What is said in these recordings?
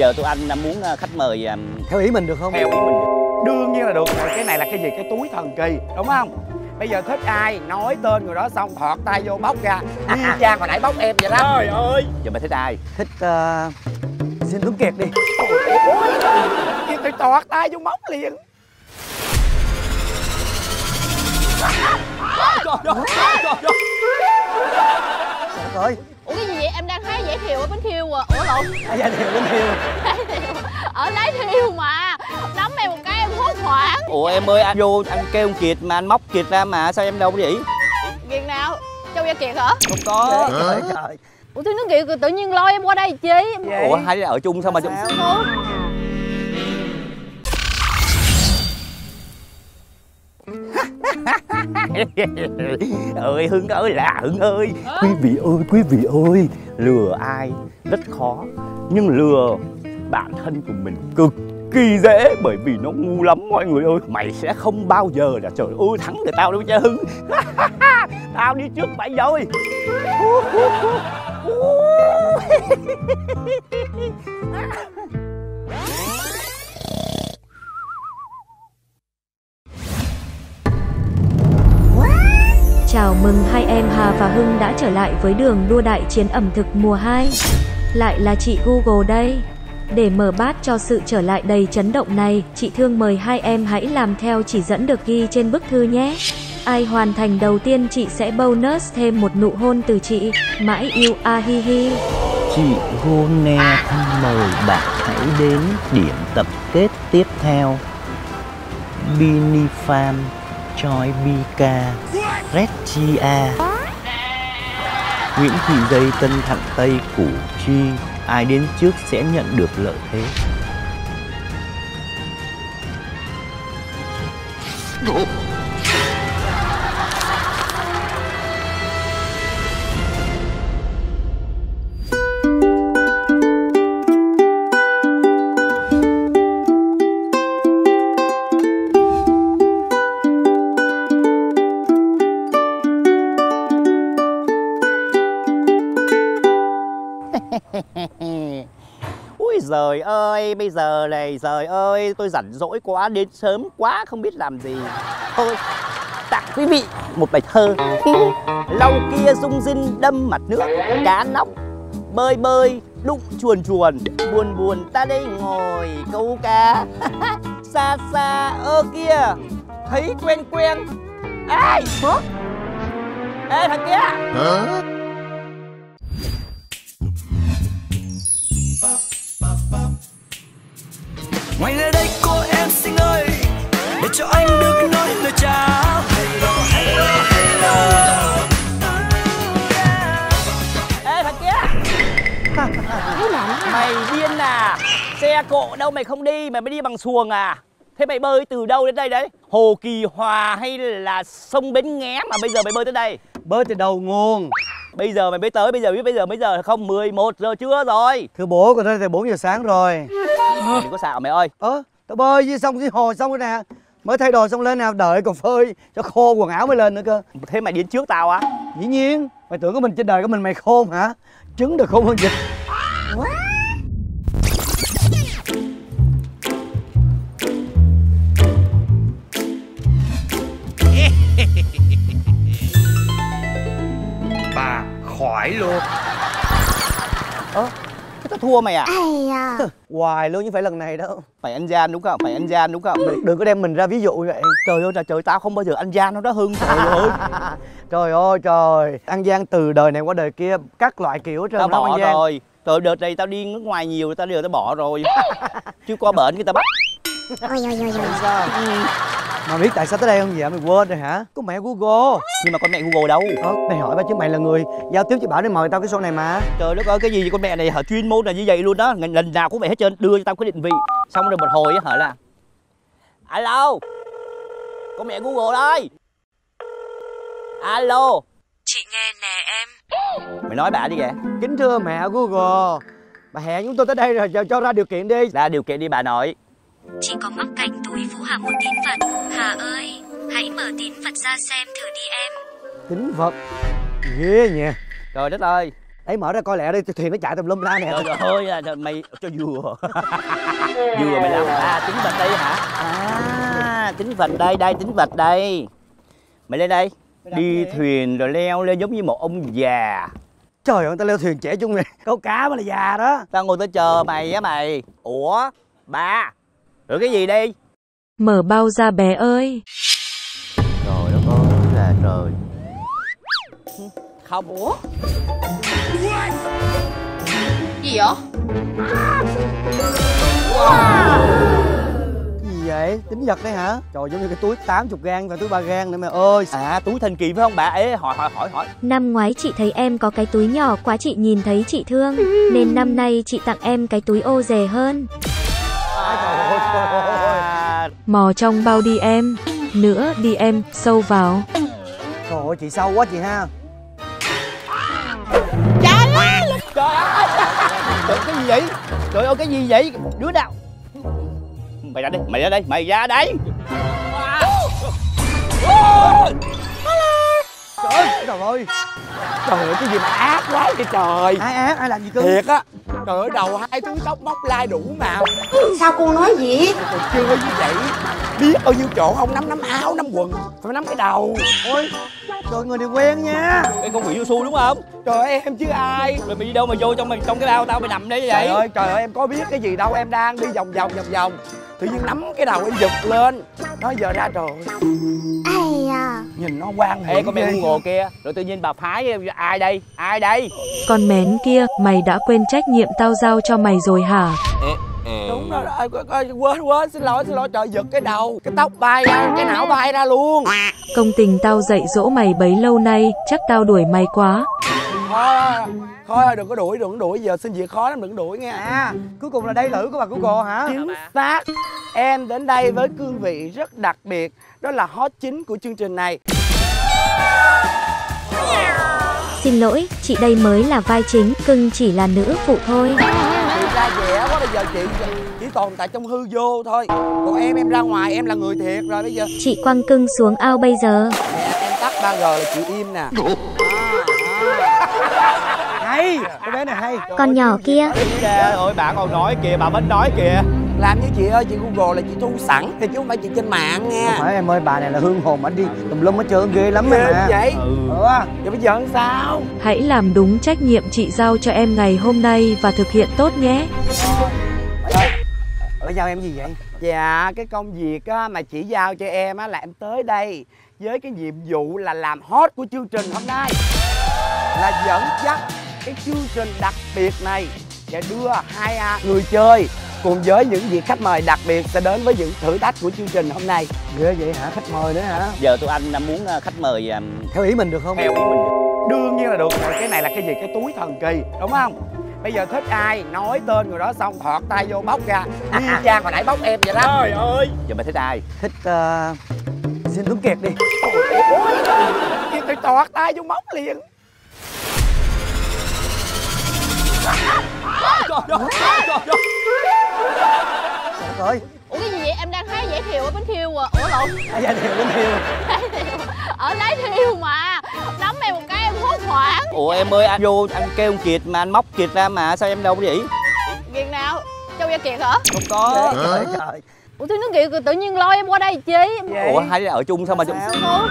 giờ tụi anh muốn ờ, khách mời ờ, theo ý mình được không? theo ý mình đương nhiên là được rồi cái này là cái gì? Cái túi thần kỳ đúng không? Bây giờ thích ai nói tên người đó xong thọt tay vô bóc ra. Y chang hồi nãy bóc em vậy đó. Trời ơi. Giờ mày thích ai? Thích uh, xin tuấn kiệt đi. Kia tôi thọt tay vô bóc liền. Cái gì vậy em đang thấy giải thiệu ở bến thiêu à. Ủa lộn. Ra thiệu bên thiệu. Ở lái thiêu mà. Nắm em một cái em hốt hoảng. Ủa em ơi anh vô anh kêu ông kiệt mà anh móc kiệt ra mà sao em đâu có vậy? Kiệt nào? Châu gia kiệt hả? Không có. Trời trời ủa thiên nước kiệt tự nhiên lôi em qua đây chi? Ủa hai đứa ở chung sao mà chung? Ủa? ơi hưng ơi là hưng ơi. Quý vị ơi quý vị ơi lừa ai rất khó nhưng lừa bản thân của mình cực kỳ dễ bởi vì nó ngu lắm mọi người ơi. Mày sẽ không bao giờ là trời ơi thắng được tao đâu chứ hưng. Tao đi trước mày rồi Chào mừng hai em Hà và Hưng đã trở lại với đường đua đại chiến ẩm thực mùa 2. Lại là chị Google đây. Để mở bát cho sự trở lại đầy chấn động này, chị thương mời hai em hãy làm theo chỉ dẫn được ghi trên bức thư nhé. Ai hoàn thành đầu tiên chị sẽ bonus thêm một nụ hôn từ chị. Mãi yêu a hi hi. Chị Gone thân mời bạn hãy đến điểm tập kết tiếp theo Bini Farm Choi Bika Regia Nguyễn Thị Dây Tân Thạnh Tây Củ Chi, Ai đến trước sẽ nhận được lợi thế Oh. Giời ơi, bây giờ này, giời ơi, tôi rảnh rỗi quá, đến sớm quá, không biết làm gì. Thôi, tặng quý vị một bài thơ. Lâu kia rung rinh đâm mặt nước, cá nóc, bơi bơi, đụng chuồn chuồn, buồn buồn ta đây ngồi câu cá. xa xa ơ kia, thấy quen quen. Ai? Ê thằng kia! Ngoài nơi đây cô em xinh ơi Để cho anh được nói lời chào. Hello, hello, hello Ê thằng kia Mày điên à? Xe cộ đâu mày không đi Mày mới đi bằng xuồng à? Thế mày bơi từ đâu đến đây đấy? Hồ Kỳ Hòa hay là sông Bến Nghé Mà bây giờ mày bơi tới đây? Bơi từ đầu nguồn. Bây giờ mày mới tới Bây giờ biết bây giờ bây giờ. Không 11 giờ trưa rồi. Thưa bố còn đây từ 4 giờ sáng rồi Đừng có xạo mày ơi. Ơ tao bơi với xong với hồi xong rồi nè. Mới thay đồ xong lên nào đợi còn phơi cho khô quần áo mới lên nữa cơ. Thế mày đến trước tao á. Dĩ nhiên mày tưởng có mình trên đời của mình mày khôn hả? Trứng được khôn hơn vịt bà khỏi luôn. Ơ thua mày à? Hoài luôn chứ phải lần này đâu Mày ăn gian đúng không? Mày ăn gian đúng không? Đừng, đừng có đem mình ra ví dụ vậy. Trời ơi trời, trời tao không bao giờ ăn gian nó đó Hưng. Trời ơi. Trời ơi trời. Ăn gian từ đời này qua đời kia các loại kiểu trên Tao đó bỏ ăn gian. rồi. Trời đợt này tao đi nước ngoài nhiều Tao đều tao bỏ rồi. Chứ qua bển người ta bắt sao. Mà biết tại sao tới đây không vậy? Mày quên rồi hả? Có mẹ google. Nhưng mà con mẹ Google đâu? Ờ, mày hỏi ba chứ mày là người giao tiếp cho bảo để mời tao cái show này mà. Trời đất ơi cái gì vậy? Con mẹ này hả? Chuyên môn là như vậy luôn đó. Lần, lần nào cũng vậy hết trơn. Đưa cho tao cái định vị. Xong rồi một hồi á hả là Alo Con mẹ Google ơi. Alo. Chị nghe nè em. Mày nói bà đi kìa. Kính thưa mẹ google. Bà hẹn chúng tôi tới đây rồi cho, cho ra điều kiện đi. Ra điều kiện đi bà nội Chị có móc cạnh túi Vũ Hà một tín vật. Hà ơi, hãy mở tín vật ra xem thử đi em. tính vật? Ghê nhỉ. Trời đất ơi. Hãy mở ra coi lẹ đi thuyền nó chạy tùm lum ra nè. Trời ơi là trời, mày cho vừa Vừa mày làm à trứng vịt đây hả? À trứng vịt đây đây trứng vịt đây. Mày lên đây. Đi thuyền rồi leo lên giống như một ông già. Trời ơi tao leo thuyền trẻ chung này. Câu cá mà là già đó. Tao ngồi tao chờ mày á mày. Ủa ba Rồi cái gì đi? Mở bao ra bé ơi. Trời đất ơi là trời? Không Ủa? Gì vậy? gì vậy? Tính vật đấy hả? Trời giống như cái túi 80 gan và túi ba gan nữa mày ơi À túi thanh kỳ phải không bà? Ê hỏi hỏi hỏi hỏi. Năm ngoái chị thấy em có cái túi nhỏ quá chị nhìn thấy chị thương, nên năm nay chị tặng em cái túi ô dề hơn. À, Mò trong bao đi em, nữa đi em, sâu vào. trời ơi chị sâu quá chị ha. Trời ơi Trời cái gì vậy? Trời ơi cái gì vậy? Đứa nào? Mày ra đây Mày ra đây Mày ra đây. Trời ơi trời ơi. Trời ơi cái gì mà ác quá vậy trời? Ai ác? Ai làm gì cưng? Thiệt á Trời ơi đầu hai thứ tóc móc lai đủ màu Sao con nói gì? Còn chưa như vậy Biết bao nhiêu chỗ không? Nắm nắm áo nắm quần Phải nắm cái đầu. Ôi trời người này quen nha. Ê con quỷ du su đúng không? Trời ơi em chứ ai. Rồi mày đi đâu mà vô trong mày trong cái bao tao mày nằm đây Trời vậy ơi trời ơi em có biết cái gì đâu. Em đang đi vòng vòng vòng vòng Tự nhiên nắm cái đầu em giật lên. Nói giờ ra trời. Ai à Nhìn nó quan Ê con mẹ ngồ kia. Rồi tự nhiên bà phái ai đây? Ai đây? Con mén kia, mày đã quên trách nhiệm tao giao cho mày rồi hả? Đúng rồi, ơi, quên quên. Xin lỗi xin lỗi. Trời giật cái đầu. Cái tóc bay ra, cái não bay ra luôn. Công tình tao dạy dỗ mày bấy lâu nay, chắc tao đuổi mày quá. Thôi thôi đừng có đuổi đừng có đuổi. Giờ xin việc khó lắm đừng có đuổi nha à cuối cùng là đây lữ của bà của cô hả? Chính xác. Em đến đây với cương vị rất đặc biệt. Đó là hot chính của chương trình này. Xin lỗi, chị đây mới là vai chính, cưng chỉ là nữ phụ thôi. Chị ra vẻ quá bây giờ chị chỉ tồn tại trong hư vô thôi. Còn em em ra ngoài em là người thiệt. Rồi bây giờ Chị quăng cưng xuống ao bây giờ. Nè em tắt 3G là chị im nè hay. Cái bé này hay. Con nhỏ kia, Trời ơi bà còn nói kìa bà mới nói kìa. Làm như chị ơi chị Google là chị thu sẵn Thì chứ không phải chị trên mạng nha không phải em ơi bà này là hương hồn ảnh đi tùm lum hết trơn ghê lắm em Ghê à vậy? Ừ. Ừ. Vậy bây giờ làm sao? Hãy làm đúng trách nhiệm chị giao cho em ngày hôm nay và thực hiện tốt nhé. ở giao em gì vậy? Dạ cái công việc á, mà chị giao cho em á, là em tới đây Với cái nhiệm vụ là làm hot của chương trình hôm nay. Là dẫn dắt cái chương trình đặc biệt này Và đưa hai à, người chơi Cùng với những vị khách mời đặc biệt sẽ đến với những thử thách của chương trình hôm nay ghê vậy hả khách mời nữa hả Giờ tụi anh muốn ờ, khách mời ờ, theo ý mình được không theo ý mình Đương nhiên là được rồi cái này là cái gì cái túi thần kỳ đúng không Bây giờ thích ai nói tên người đó xong thọt tay vô bóc ra Y chang hồi nãy bóc em vậy đó Trời ơi Giờ mày thích ai thích uh, xin tuấn kiệt đi Thì tôi tọt tay vô móc liền trời ơi. Ủa cái gì vậy? Em đang thấy giải thiệu ở Bến Thiêu à. Ủa lộn. Ai ra thiệu lên thiệu Lái thiệu Ở lái thiêu mà. Nắm em một cái em hốt hoảng. Ủa em ơi anh vô anh kêu ông Kiệt mà anh móc Kiệt ra mà sao em đâu có vậy? Kiệt nào? Châu Gia Kiệt hả? Không có. Trời trời Ủa tôi nói Kiệt tự nhiên lôi em qua đây chi? Ủa hai đứa ở chung sao mà chung? Ủa?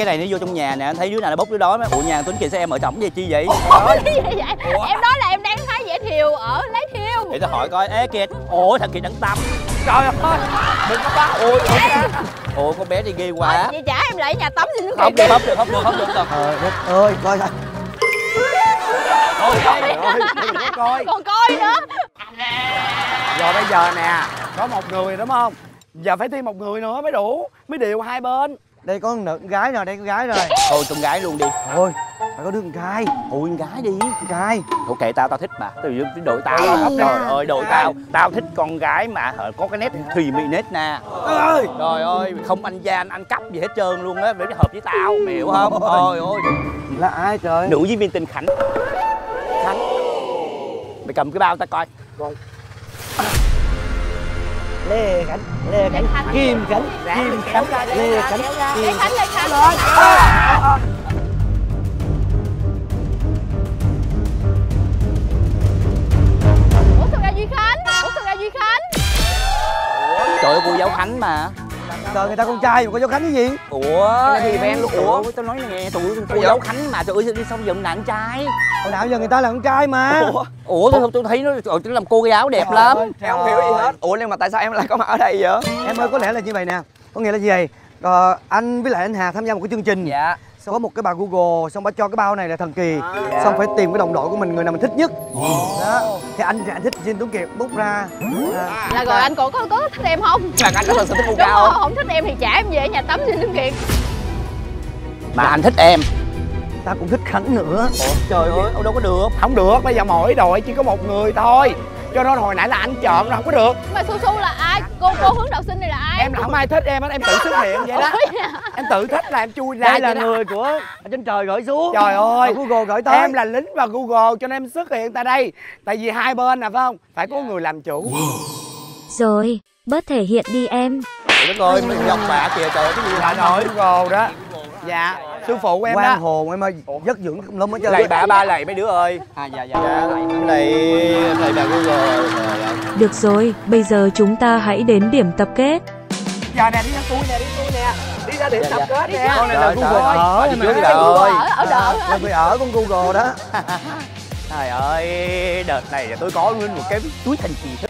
Cái này nó vô trong nhà nè thấy đứa nào nó bốc đứa đó mà Ủa nhà Tuấn Kiệt sao em ở trỏng vậy chi vậy? Cái gì vậy? Em nói là em đang thấy giải thiệu ở lái thiêu. Để tao hỏi coi. Ê Kiệt. Ủa thằng Kiệt đẳng tâm Trời ơi. Đừng có bắt ôi Ủa con bé đi ghê Ờ, quá Vậy trả em lại nhà tắm xin Kiệt không được không được không được không được. Trời đất ơi coi coi. Thôi thôi rồi đừng có coi. Còn coi nữa. Rồi bây giờ nè Có một người đúng không? Giờ phải thêm một người nữa mới đủ Mới điều hai bên đây có nữ gái rồi đây con gái rồi. Thôi con gái luôn đi. Thôi phải có đứa con trai. Ôi con gái đi. Con trai. Ok tao tao thích mà. Từ cái đội tao Trời ơi đội tao. Tao thích con gái mà có cái nét thùy mị nết na ơi. Trời ơi không anh gian anh cấp gì hết trơn luôn á Để hợp với tao mày hiểu không? Trời ơi. là ai trời? Nữ diễn viên tình Khánh. Khánh. Mày cầm cái bao tao coi lê khánh lê khánh kim khánh kim khánh lê khánh kim khánh lê khánh. Ủa sao ra duy khánh. Ủa sao ra duy khánh. Trời ơi cô giáo khánh mà. Trời người ta con trai mà có dấu khánh cái gì? Ủa Cái thì em luôn. ủa tao nói nghe tụi cô giáo khánh mà trời ơi đi xong giận nạn trai. Hồi nào giờ người ta là con trai mà. Ủa tôi tôi thấy nó trời, nó làm cô giáo đẹp lắm. em không hiểu gì hết. Ủa nhưng mà tại sao em lại có mặt ở đây vậy? Em ơi có lẽ là như vậy nè. Có nghĩa là gì vậy. Ờ, Anh với lại anh Hà tham gia một cái chương trình. Dạ Xong có một cái bà Google Xong bà cho cái bao này là thần kỳ. Xong phải tìm cái đồng đội của mình Người nào mình thích nhất. Đó. Thì anh thì anh thích Jin Tuấn Kiệt bút ra. À, Là rồi anh còn có có thích em không? là anh có thật sự thích cô Đúng cao không? không thích em thì trả em về nhà tắm xin Lương Kiệt. Mà anh thích em. Ta cũng thích Khánh nữa. Ủa trời ơi đâu có được. Không được bây giờ mỗi đội chỉ có một người thôi cho nên hồi nãy là anh chọn là không có được. Mà Su Su là ai? Cô cô hướng đạo sinh này là ai? em là không ai thích em á em tự xuất hiện vậy đó. Em tự thích là em chui ra Đây là đó. người của ở trên trời gửi xuống. Trời ơi. Google gửi tới. Em là lính vào Google cho nên em xuất hiện tại đây. Tại vì hai bên là phải không? Phải có người làm chủ. Rồi, bớt thể hiện đi em. Trời đất ơi, mình dọc bạ kìa trời ơi, cái gì hả nội Google đó. Dạ sư phụ của em Quang đó. Hồn em ơi Giấc dưỡng không lắm hết trơn Lạy bạ ba lạy mấy đứa ơi. À dạ dạ, Dạ, lạy lạy bà Google Trời ơi. Được rồi, bây giờ chúng ta hãy đến điểm tập kết. giờ nè đi ra tôi nè đi tôi nè. Đi ra điểm Dạ, tập dạ. kết nè. Con này là Google ở đi trước đi bà ơi ở ở đỡ Là người ở con Google đó. Trời ơi, đợt này tôi có nguyên một cái túi thần kỳ